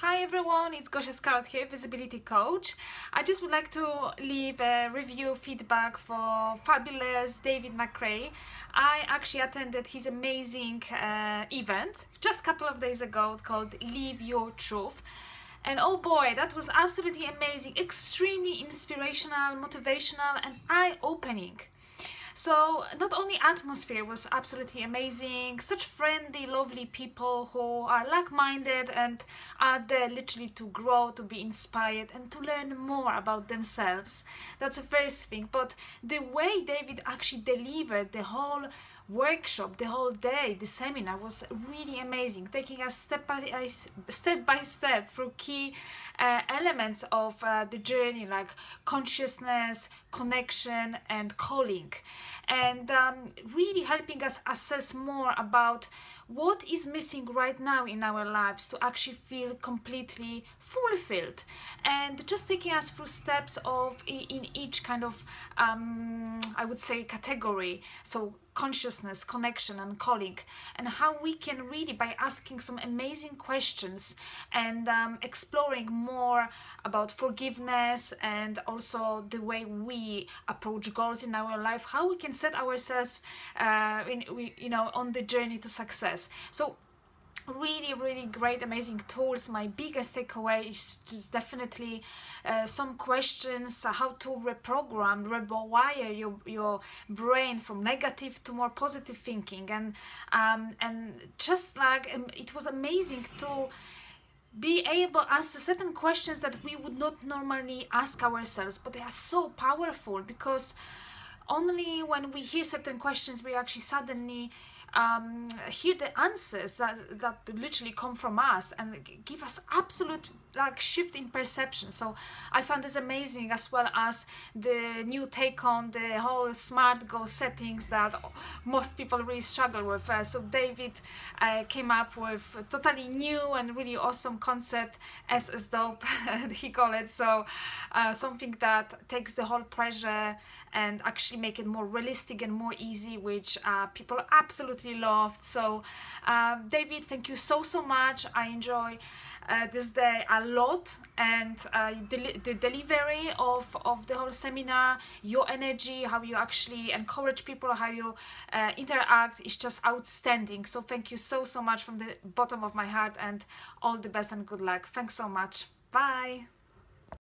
Hi everyone, it's Gosia Scarrott here, Visibility Coach. I just would like to leave a review feedback for fabulous David McCrae. I actually attended his amazing uh, event just a couple of days ago called Live Your Truth. And oh boy, that was absolutely amazing, extremely inspirational, motivational, and eye opening. So not only atmosphere was absolutely amazing, such friendly, lovely people who are like-minded and are there literally to grow, to be inspired and to learn more about themselves. That's the first thing. But the way David actually delivered the whole workshop the whole day. The seminar was really amazing taking us step by step by step through key uh, elements of uh, the journey like consciousness connection and calling. And um, really helping us assess more about what is missing right now in our lives to actually feel completely fulfilled. And just taking us through steps of in each kind of um, I would say category. So consciousness connection and calling and how we can really by asking some amazing questions and um, exploring more about forgiveness and also the way we approach goals in our life how we can set ourselves uh, in, we, you know on the journey to success. So really really great amazing tools. My biggest takeaway is just definitely uh, some questions uh, how to reprogram rewire your your brain from negative to more positive thinking. And um, and just like um, it was amazing to be able to answer certain questions that we would not normally ask ourselves. But they are so powerful because only when we hear certain questions we actually suddenly um, hear the answers that, that literally come from us and give us absolute like shift in perception. So i found this amazing as well as the new take on the whole smart goal settings that most people really struggle with. Uh, so david uh, came up with a totally new and really awesome concept as as dope he called it. So uh, something that takes the whole pressure and actually make it more realistic and more easy which uh, people absolutely loved so um, david thank you so so much i enjoy uh, this day a lot and uh, the delivery of, of the whole seminar, your energy, how you actually encourage people, how you uh, interact is just outstanding. So thank you so, so much from the bottom of my heart and all the best and good luck. Thanks so much. Bye.